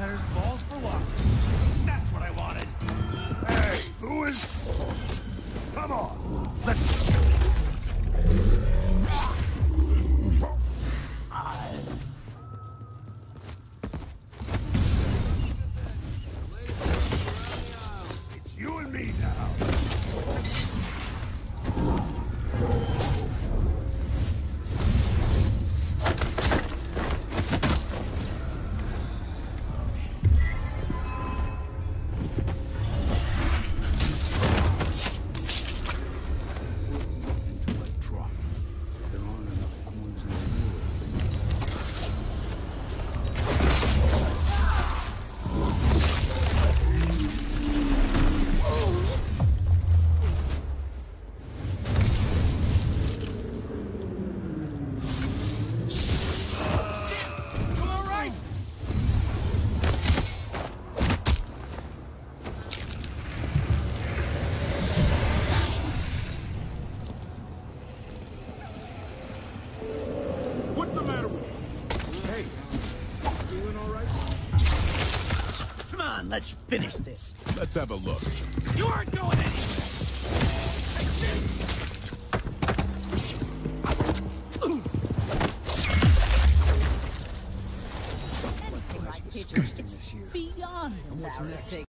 Balls for luck. That's what I wanted. Hey, who is... Come on, let's... on, let's finish this. Let's have a look. You aren't going anywhere. Anything like pictures beyond allowing.